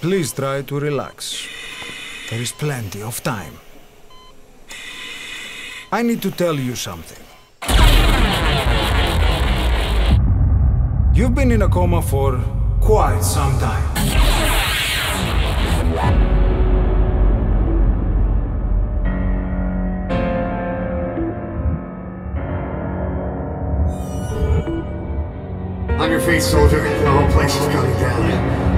Please try to relax. There is plenty of time. I need to tell you something. You've been in a coma for quite some time. On your feet, soldier. The whole place is coming down.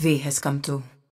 V has come to.